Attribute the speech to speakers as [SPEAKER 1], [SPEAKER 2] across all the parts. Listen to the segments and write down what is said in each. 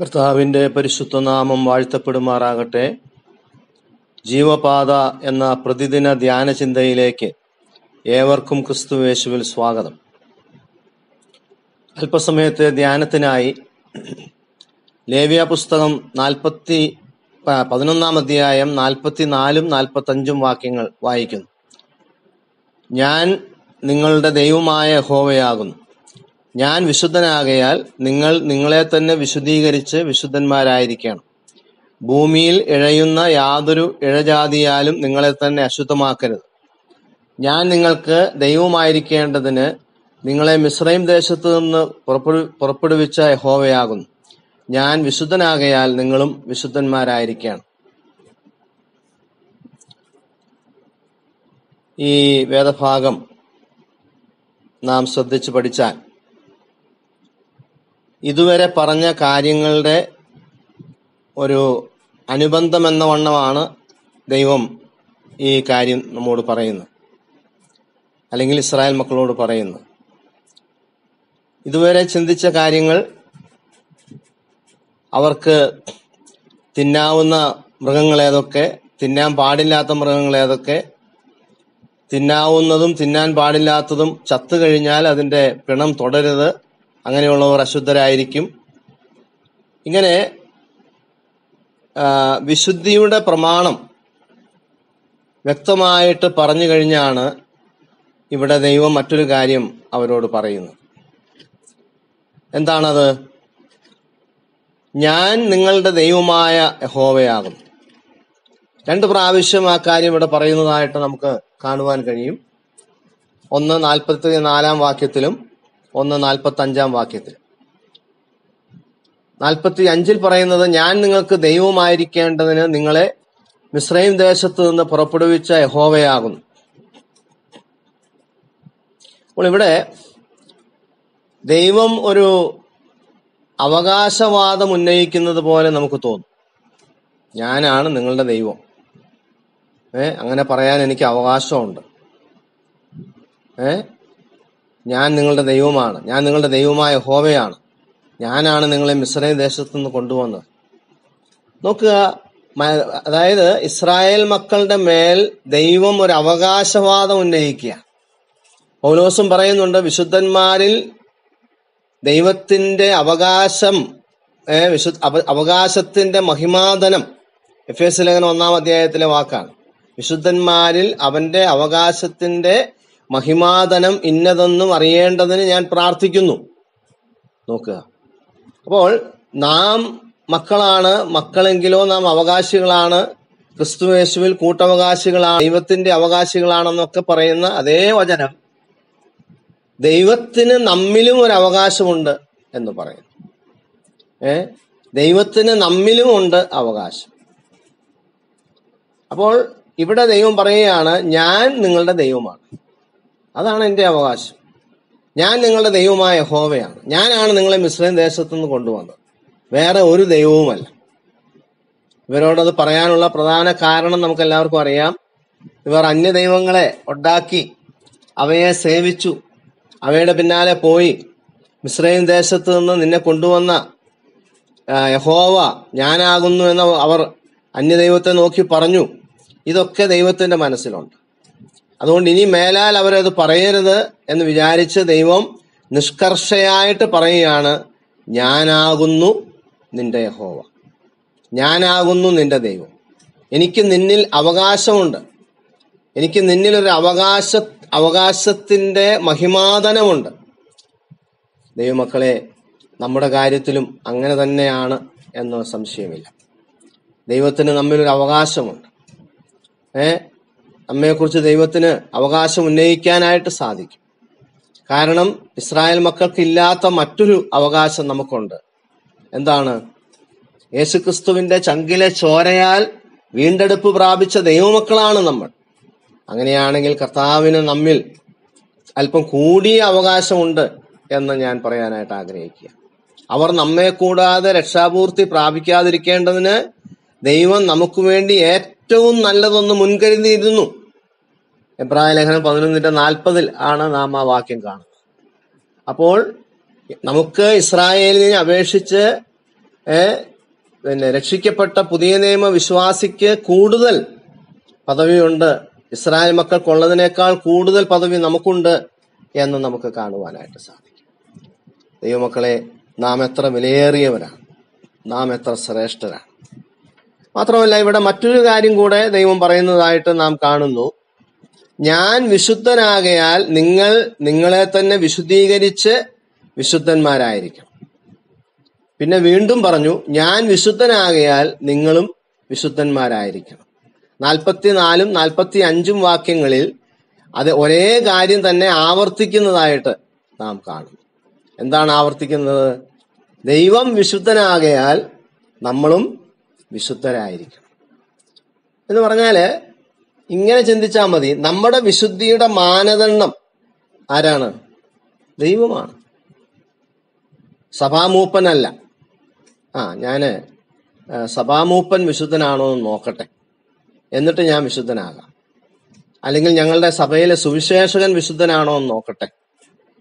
[SPEAKER 1] കർത്താവിന്റെ പരിശുദ്ധ നാമം വാഴ്ത്തപ്പെടുമാറാകട്ടെ. ജീവപാത എന്ന പ്രതിദിന ധ്യാന ചിന്തയിലേക്ക് ഏവർക്കും ക്രിസ്തുവേശുവിൽ സ്വാഗതം. അല്പസമയത്തെ ധ്യാനത്തിനായി ലേവ്യ പുസ്തകം നാൽപ്പത്തി പതിനൊന്നാം അധ്യായം നാൽപ്പത്തിനാലും നാൽപ്പത്തഞ്ചും വാക്യങ്ങൾ വായിക്കുന്നു. ഞാൻ നിങ്ങളുടെ ദൈവമായ ഹോവയാകുന്നു ഞാൻ വിശുദ്ധനാകയാൽ നിങ്ങൾ നിങ്ങളെ തന്നെ വിശുദ്ധീകരിച്ച് വിശുദ്ധന്മാരായിരിക്കണം. ഭൂമിയിൽ ഇഴയുന്ന യാതൊരു ഇഴജാതിയാലും നിങ്ങളെ തന്നെ അശുദ്ധമാക്കരുത്. ഞാൻ നിങ്ങൾക്ക് ദൈവമായിരിക്കേണ്ടതിന് നിങ്ങളെ മിശ്രൈം ദേശത്തു നിന്ന് പുറപ്പെടു പുറപ്പെടുവിച്ച യഹോവയാകുന്നു. ഞാൻ വിശുദ്ധനാകയാൽ നിങ്ങളും വിശുദ്ധന്മാരായിരിക്കണം. ഈ വേദഭാഗം നാം ശ്രദ്ധിച്ചു പഠിച്ചാൽ ഇതുവരെ പറഞ്ഞ കാര്യങ്ങളുടെ ഒരു അനുബന്ധം എന്ന വണ്ണമാണ് ദൈവം ഈ കാര്യം നമ്മോട് പറയുന്നത്. അല്ലെങ്കിൽ ഇസ്രായേൽ മക്കളോട് പറയുന്നു ഇതുവരെ ചിന്തിച്ച കാര്യങ്ങൾ അവർക്ക് തിന്നാവുന്ന മൃഗങ്ങൾ ഏതൊക്കെ തിന്നാൻ പാടില്ലാത്ത മൃഗങ്ങൾ ഏതൊക്കെ തിന്നാവുന്നതും തിന്നാൻ പാടില്ലാത്തതും ചത്തു കഴിഞ്ഞാൽ അതിന്റെ പിണം തുടരുത്. അങ്ങനെയുള്ളവർ അശുദ്ധരായിരിക്കും. ഇങ്ങനെ വിശുദ്ധിയുടെ പ്രമാണം വ്യക്തമായിട്ട് പറഞ്ഞു കഴിഞ്ഞാണ് ഇവിടെ ദൈവം മറ്റൊരു കാര്യം അവരോട് പറയുന്നത്. എന്താണത്? ഞാൻ നിങ്ങളുടെ ദൈവമായ ഹോവയാകുന്നു രണ്ട് പ്രാവശ്യം ആ കാര്യം ഇവിടെ പറയുന്നതായിട്ട് നമുക്ക് കാണുവാൻ കഴിയും. ഒന്ന് നാൽപ്പത്തി നാലാം വാക്യത്തിലും ഒന്ന് നാൽപ്പത്തി അഞ്ചാം വാക്യത്തിൽ. നാൽപ്പത്തി അഞ്ചിൽ പറയുന്നത് ഞാൻ നിങ്ങൾക്ക് ദൈവമായിരിക്കേണ്ടതിന് നിങ്ങളെ മിശ്രൈം ദേശത്ത് നിന്ന് പുറപ്പെടുവിച്ച യഹോവയാകുന്നു. അപ്പോൾ ഇവിടെ ദൈവം ഒരു അവകാശവാദം ഉന്നയിക്കുന്നത് പോലെ നമുക്ക് തോന്നും. ഞാനാണ് നിങ്ങളുടെ ദൈവം. ഏ അങ്ങനെ പറയാൻ എനിക്ക് അവകാശമുണ്ട്. ഏ ഞാൻ നിങ്ങളുടെ ദൈവമാണ്. ഞാൻ നിങ്ങളുടെ ദൈവമായ ഹോവയാണ് ഞാനാണ് നിങ്ങളെ മിശ്രൈം ദേശത്തു നിന്ന് കൊണ്ടുവന്നത്. നോക്കുക അതായത് ഇസ്രായേൽ മക്കളുടെ മേൽ ദൈവം ഒരു അവകാശവാദം ഉന്നയിക്കുക പൗലോസും പറയുന്നുണ്ട് വിശുദ്ധന്മാരിൽ ദൈവത്തിന്റെ അവകാശം വിശു അവകാശത്തിന്റെ മഹിമാധനം. എഫ് എസ് ലേഖനം ഒന്നാം അധ്യായത്തിലെ വാക്കാണ്. വിശുദ്ധന്മാരിൽ അവന്റെ അവകാശത്തിന്റെ മഹിമാതനം ഇന്നതെന്നും അറിയേണ്ടതിന് ഞാൻ പ്രാർത്ഥിക്കുന്നു. നോക്കുക. അപ്പോൾ നാം മക്കളാണ് മക്കളെങ്കിലോ നാം അവകാശികളാണ്. ക്രിസ്തുവേശുവിൽ കൂട്ടവകാശികളാണ്. ദൈവത്തിന്റെ അവകാശികളാണെന്നൊക്കെ പറയുന്ന അതേ വചനം ദൈവത്തിന് നമ്മിലും ഒരു അവകാശമുണ്ട് എന്ന് പറയുന്നു. ഏ? ദൈവത്തിന് നമ്മിലും ഉണ്ട് അവകാശം. അപ്പോൾ ഇവിടെ ദൈവം പറയുകയാണ് ഞാൻ നിങ്ങളുടെ ദൈവമാണ്. അതാണ് എന്റെ അവകാശം. ഞാൻ നിങ്ങളുടെ ദൈവമായ ഹോവയാണ് ഞാനാണ് നിങ്ങളെ മിസ്ലിം ദേശത്തു നിന്ന് കൊണ്ടുവന്നത്. വേറെ ഒരു ദൈവവുമല്ല. ഇവരോടത് പറയാനുള്ള പ്രധാന കാരണം നമുക്ക് എല്ലാവർക്കും അറിയാം. ഇവർ അന്യ ദൈവങ്ങളെ ഉണ്ടാക്കി അവയെ സേവിച്ചു. അവയുടെ പിന്നാലെ പോയി മിസ്രൈൻ ദേശത്ത് നിന്ന് നിന്നെ കൊണ്ടുവന്ന യഹോവ ഞാനാകുന്നു എന്ന് അവർ അന്യദൈവത്തെ നോക്കി പറഞ്ഞു. ഇതൊക്കെ ദൈവത്തിന്റെ മനസ്സിലുണ്ട്. അതുകൊണ്ട് ഇനി മേലാൽ അവരത് പറയരുത് എന്ന് വിചാരിച്ച് ദൈവം നിഷ്കർഷയായിട്ട് പറയുകയാണ് ഞാനാകുന്നു നിന്റെ യഹോവ. ഞാനാകുന്നു നിന്റെ ദൈവം. എനിക്ക് നിന്നിൽ അവകാശമുണ്ട്. എനിക്ക് നിന്നിൽ ഒരു അവകാശ അവകാശത്തിന്റെ മഹിമാതനമുണ്ട്. ദൈവമക്കളെ നമ്മുടെ കാര്യത്തിലും അങ്ങനെ തന്നെയാണ് എന്ന സംശയമില്ല. ദൈവത്തിന് നമ്മിലൊരു അവകാശമുണ്ട്. ഏ? നമ്മെക്കുറിച്ച് ദൈവത്തിന് അവകാശം ഉന്നയിക്കാനായിട്ട് സാധിക്കും. കാരണം ഇസ്രായേൽ മക്കൾക്ക് ഇല്ലാത്ത മറ്റൊരു അവകാശം നമുക്കുണ്ട്. എന്താണ്? യേശുക്രിസ്തുവിന്റെ ചങ്കിലെ ചോരയാൽ വീണ്ടെടുപ്പ് പ്രാപിച്ച ദൈവമക്കളാണ് നമ്മൾ. അങ്ങനെയാണെങ്കിൽ കർത്താവിന് നമ്മിൽ അല്പം കൂടിയ അവകാശമുണ്ട് എന്ന് ഞാൻ പറയാനായിട്ട് ആഗ്രഹിക്കുക. അവർ നമ്മെ കൂടാതെ രക്ഷാപൂർത്തി പ്രാപിക്കാതിരിക്കേണ്ടതിന് ദൈവം നമുക്ക് വേണ്ടി ഏറ്റവും നല്ലതൊന്ന് മുൻകരുതിയിരുന്നു. എബ്രായ ലേഖനം പതിനൊന്നിന്റെ നാൽപ്പതിൽ ആണ് നാം ആ വാക്യം കാണുന്നത്. അപ്പോൾ നമുക്ക് ഇസ്രായേലിനെ അപേക്ഷിച്ച് പിന്നെ രക്ഷിക്കപ്പെട്ട പുതിയ നിയമ വിശ്വാസിക്ക് കൂടുതൽ പദവിയുണ്ട്. ഇസ്രായേൽ മക്കൾക്കുള്ളതിനേക്കാൾ കൂടുതൽ പദവി നമുക്കുണ്ട് എന്ന് നമുക്ക് കാണുവാനായിട്ട് സാധിക്കും. ദൈവമക്കളെ നാം എത്ര വിലയേറിയവരാണ്. നാം എത്ര ശ്രേഷ്ഠരാണ്. മാത്രമല്ല ഇവിടെ മറ്റൊരു കാര്യം കൂടെ ദൈവം പറയുന്നതായിട്ട് നാം കാണുന്നു. ഞാൻ വിശുദ്ധനാകയാൽ നിങ്ങൾ നിങ്ങളെ തന്നെ വിശുദ്ധീകരിച്ച് വിശുദ്ധന്മാരായിരിക്കണം. പിന്നെ വീണ്ടും പറഞ്ഞു ഞാൻ വിശുദ്ധനാകയാൽ നിങ്ങളും വിശുദ്ധന്മാരായിരിക്കണം. നാൽപ്പത്തിനാലും നാൽപ്പത്തി അഞ്ചും വാക്യങ്ങളിൽ അത് ഒരേ കാര്യം തന്നെ ആവർത്തിക്കുന്നതായിട്ട് നാം കാണും എന്താണ് ആവർത്തിക്കുന്നത്? ദൈവം വിശുദ്ധനാകയാൽ നമ്മളും വിശുദ്ധരായിരിക്കണം എന്ന് പറഞ്ഞാൽ ഇങ്ങനെ ചിന്തിച്ചാൽ മതി. നമ്മുടെ വിശുദ്ധിയുടെ മാനദണ്ഡം ആരാണ്? ദൈവമാണ്. സഭാമൂപ്പനല്ല. ആ ഞാൻ സഭാമൂപ്പൻ വിശുദ്ധനാണോ എന്ന് നോക്കട്ടെ. എന്നിട്ട് ഞാൻ വിശുദ്ധനാകാം. അല്ലെങ്കിൽ ഞങ്ങളുടെ സഭയിലെ സുവിശേഷകൻ വിശുദ്ധനാണോ എന്ന് നോക്കട്ടെ.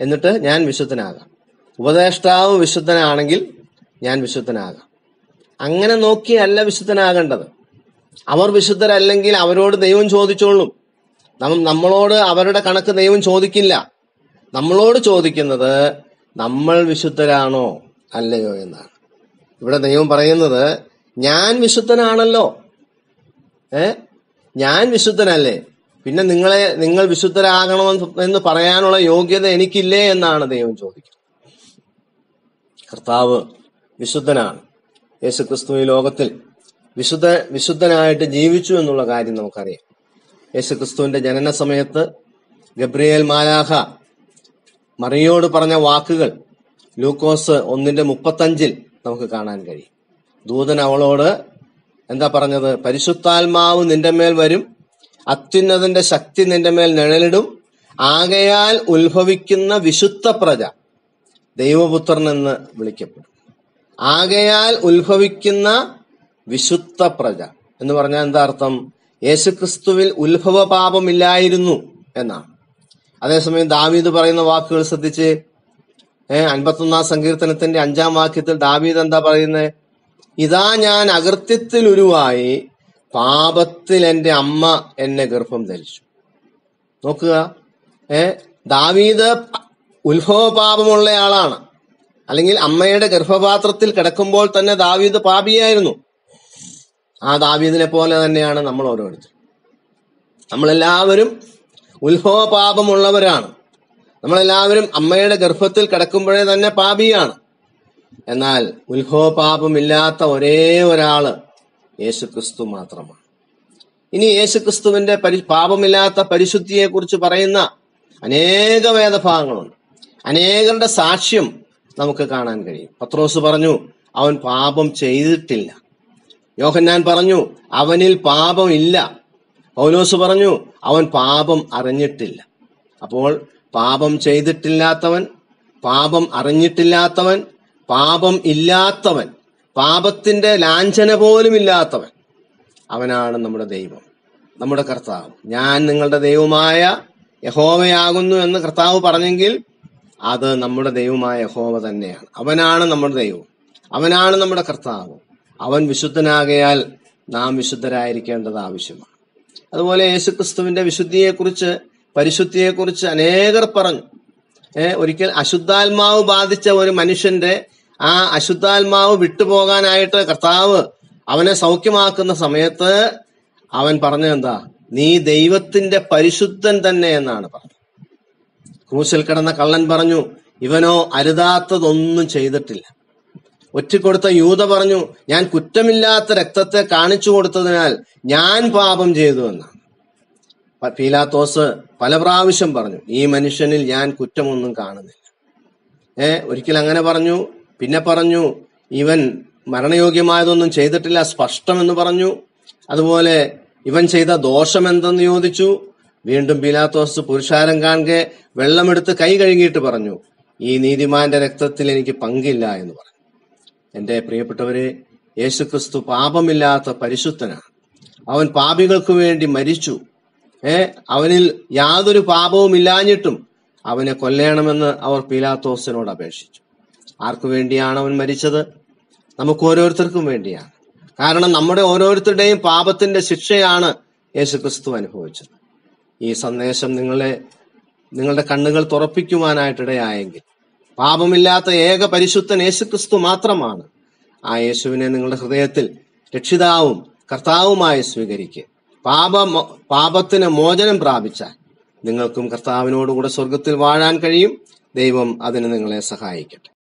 [SPEAKER 1] എന്നിട്ട് ഞാൻ വിശുദ്ധനാകാം. ഉപദേഷ്ടാവ് വിശുദ്ധനാണെങ്കിൽ ഞാൻ വിശുദ്ധനാകാം. അങ്ങനെ നോക്കിയല്ല വിശുദ്ധനാകേണ്ടത്. അവർ വിശുദ്ധരല്ലെങ്കിൽ അവരോട് ദൈവം ചോദിച്ചോളും. നമ്മളോട് അവരുടെ കണക്ക് ദൈവം ചോദിക്കില്ല. നമ്മളോട് ചോദിക്കുന്നത് നമ്മൾ വിശുദ്ധരാണോ അല്ലയോ എന്നാണ്. ഇവിടെ ദൈവം പറയുന്നത് ഞാൻ വിശുദ്ധനാണല്ലോ. ഏ? ഞാൻ വിശുദ്ധനല്ലേ? പിന്നെ നിങ്ങളെ നിങ്ങൾ വിശുദ്ധരാകണമെന്ന് എന്ന് പറയാനുള്ള യോഗ്യത എനിക്കില്ലേ എന്നാണ് ദൈവം ചോദിക്കുന്നത്. കർത്താവ് വിശുദ്ധനാണ്. യേശുക്രിസ്തു ഈ ലോകത്തിൽ വിശുദ്ധ വിശുദ്ധനായിട്ട് ജീവിച്ചു എന്നുള്ള കാര്യം നമുക്കറിയാം. യേശുക്രിസ്തുവിന്റെ ജനന സമയത്ത് ഗബ്രിയേൽ മാലാഹ മറിയോട് പറഞ്ഞ വാക്കുകൾ ലൂക്കോസ് ഒന്നിന്റെ മുപ്പത്തഞ്ചിൽ നമുക്ക് കാണാൻ കഴിയും. ദൂതൻ അവളോട് എന്താ പറഞ്ഞത്? പരിശുദ്ധാത്മാവ് നിന്റെ മേൽ വരും അത്യുന്നതിന്റെ ശക്തി നിന്റെ മേൽ നിഴലിടും ആകയാൽ ഉത്ഭവിക്കുന്ന വിശുദ്ധ പ്രജ ദൈവപുത്രൻ എന്ന് വിളിക്കപ്പെടും. ആകയാൽ ഉത്ഭവിക്കുന്ന വിശുദ്ധ പ്രജ എന്ന് പറഞ്ഞാൽ എന്താ അർത്ഥം? യേശുക്രിസ്തുവിൽ ഉത്ഭവ പാപമില്ലായിരുന്നു എന്നാണ്. അതേസമയം ദാവീദ് പറയുന്ന വാക്കുകൾ ശ്രദ്ധിച്ച് ഏഹ് അൻപത്തൊന്നാം സങ്കീർത്തനത്തിന്റെ അഞ്ചാം വാക്യത്തിൽ ദാവീദ് എന്താ പറയുന്നത് ഇതാ ഞാൻ അകൃത്യത്തിൽ ഉരുവായി പാപത്തിൽ എന്റെ അമ്മ എന്നെ ഗർഭം ധരിച്ചു. നോക്കുക ഏ ദാവീദ് ഉത്ഭവ പാപമുള്ള ആളാണ് അല്ലെങ്കിൽ അമ്മയുടെ ഗർഭപാത്രത്തിൽ കിടക്കുമ്പോൾ തന്നെ ദാവീദ് പാപിയായിരുന്നു. ആ ദാവീദിനെ പോലെ തന്നെയാണ് നമ്മൾ ഓരോരുത്തരും. നമ്മളെല്ലാവരും ഉത്ഭവ പാപമുള്ളവരാണ് നമ്മളെല്ലാവരും അമ്മയുടെ ഗർഭത്തിൽ കിടക്കുമ്പോഴേ തന്നെ പാപിയാണ്. എന്നാൽ ഉത്ഭവ പാപമില്ലാത്ത ഒരേ ഒരാൾ യേശുക്രിസ്തു മാത്രമാണ്. ഇനി യേശുക്രിസ്തുവിന്റെ പരി പാപമില്ലാത്ത പരിശുദ്ധിയെ കുറിച്ച് പറയുന്ന അനേക വേദഭാഗങ്ങളുണ്ട്. അനേകരുടെ സാക്ഷ്യം നമുക്ക് കാണാൻ കഴിയും. പത്രോസ് പറഞ്ഞു അവൻ പാപം ചെയ്തിട്ടില്ല. യോഹന്നാൻ പറഞ്ഞു അവനിൽ പാപം ഇല്ല. പൗലോസ് പറഞ്ഞു അവൻ പാപം അറിഞ്ഞിട്ടില്ല. അപ്പോൾ പാപം ചെയ്തിട്ടില്ലാത്തവൻ പാപം അറിഞ്ഞിട്ടില്ലാത്തവൻ പാപം ഇല്ലാത്തവൻ പാപത്തിന്റെ ലാഞ്ചന പോലും ഇല്ലാത്തവൻ. അവനാണ് നമ്മുടെ ദൈവം നമ്മുടെ കർത്താവ്. ഞാൻ നിങ്ങളുടെ ദൈവമായ യഹോവയാകുന്നു എന്ന് കർത്താവ് പറഞ്ഞെങ്കിൽ അത് നമ്മുടെ ദൈവമായ യഹോവ തന്നെയാണ്. അവനാണ് നമ്മുടെ ദൈവം. അവനാണ് നമ്മുടെ കർത്താവ്. അവൻ വിശുദ്ധനാകയാൽ നാം വിശുദ്ധരായിരിക്കേണ്ടത് ആവശ്യമാണ്. അതുപോലെ യേശുക്രിസ്തുവിന്റെ വിശുദ്ധിയെക്കുറിച്ച് പരിശുദ്ധിയെക്കുറിച്ച് അനേകർ പറഞ്ഞു. ഒരിക്കൽ അശുദ്ധാത്മാവ് ബാധിച്ച ഒരു മനുഷ്യന്റെ ആ അശുദ്ധാത്മാവ് വിട്ടുപോകാനായിട്ട് കർത്താവ് അവനെ സൗഖ്യമാക്കുന്ന സമയത്ത് അവൻ പറഞ്ഞ എന്താ നീ ദൈവത്തിന്റെ പരിശുദ്ധൻ തന്നെ എന്നാണ് പറഞ്ഞത്. ക്രൂശിൽ കിടന്ന കള്ളൻ പറഞ്ഞു ഇവനോ അരുതാത്തതൊന്നും ചെയ്തിട്ടില്ല. ഒറ്റിക്കൊടുത്ത യൂത പറഞ്ഞു ഞാൻ കുറ്റമില്ലാത്ത രക്തത്തെ കാണിച്ചു കൊടുത്തതിനാൽ ഞാൻ പാപം ചെയ്തു എന്നാണ്. പീലാത്തോസ് പല പ്രാവശ്യം പറഞ്ഞു ഈ മനുഷ്യനിൽ ഞാൻ കുറ്റമൊന്നും കാണുന്നില്ല. ഏ ഒരിക്കൽ അങ്ങനെ പറഞ്ഞു പിന്നെ പറഞ്ഞു ഇവൻ മരണയോഗ്യമായതൊന്നും ചെയ്തിട്ടില്ല സ്പഷ്ടമെന്ന് പറഞ്ഞു. അതുപോലെ ഇവൻ ചെയ്ത ദോഷം എന്തെന്ന് ചോദിച്ചു വീണ്ടും ബിലാത്തോസ് പുരുഷാരം കാണെ വെള്ളമെടുത്ത് കൈ കഴുകിയിട്ട് പറഞ്ഞു ഈ നീതിമാന്റെ രക്തത്തിൽ എനിക്ക് പങ്കില്ല എന്ന് പറഞ്ഞു. എന്റെ പ്രിയപ്പെട്ടവരെ യേശുക്രിസ്തു പാപമില്ലാത്ത പരിശുദ്ധനാണ്. അവൻ പാപികൾക്ക് വേണ്ടി മരിച്ചു. ഏ അവനിൽ യാതൊരു പാപവും ഇല്ലാഞ്ഞിട്ടും അവനെ കൊല്ലണമെന്ന് അവർ പീലാത്തോസിനോട് അപേക്ഷിച്ചു. ആർക്കു വേണ്ടിയാണ് അവൻ മരിച്ചത്? നമുക്ക് ഓരോരുത്തർക്കും വേണ്ടിയാണ്. കാരണം നമ്മുടെ ഓരോരുത്തരുടെയും പാപത്തിന്റെ ശിക്ഷയാണ് യേശുക്രിസ്തു അനുഭവിച്ചത്. ഈ സന്ദേശം നിങ്ങളെ നിങ്ങളുടെ കണ്ണുകൾ തുറപ്പിക്കുവാനായിട്ടിടയായെങ്കിൽ. പാപമില്ലാത്ത ഏക പരിശുദ്ധൻ യേശുക്രിസ്തു മാത്രമാണ് ആ യേശുവിനെ നിങ്ങളുടെ ഹൃദയത്തിൽ രക്ഷിതാവും കർത്താവുമായി സ്വീകരിക്കുക. പാപ പാപത്തിന് മോചനം പ്രാപിച്ചാൽ നിങ്ങൾക്കും കർത്താവിനോടുകൂടെ സ്വർഗത്തിൽ വാഴാൻ കഴിയും. ദൈവം അതിന് നിങ്ങളെ സഹായിക്കട്ടെ.